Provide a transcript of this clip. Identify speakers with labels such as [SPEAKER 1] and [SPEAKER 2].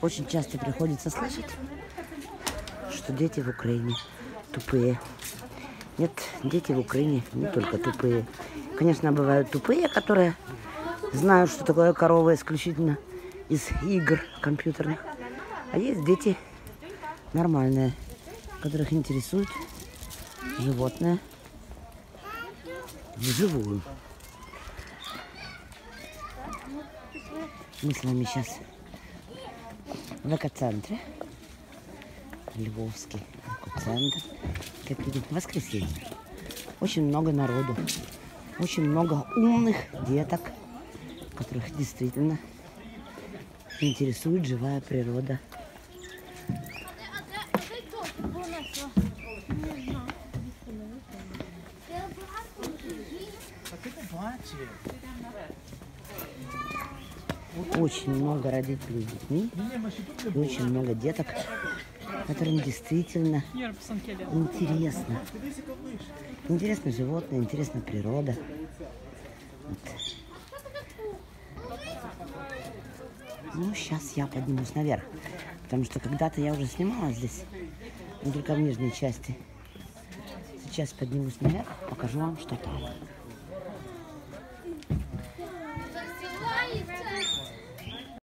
[SPEAKER 1] Очень часто приходится слышать, что дети в Украине тупые. Нет, дети в Украине не только тупые. Конечно, бывают тупые, которые знают, что такое корова исключительно из игр компьютерных. А есть дети нормальные, которых интересует животное вживую. Мы с вами сейчас в экоцентре. Львовский экоцентр. Как видим, воскресенье. Очень много народу. Очень много умных деток, которых действительно интересует живая природа. Очень много родителей с детьми очень много деток, которым действительно интересно. Интересно животное, интересна природа. Вот. Ну, сейчас я поднимусь наверх, потому что когда-то я уже снимала здесь, но только в нижней части. Сейчас поднимусь наверх, покажу вам, что там.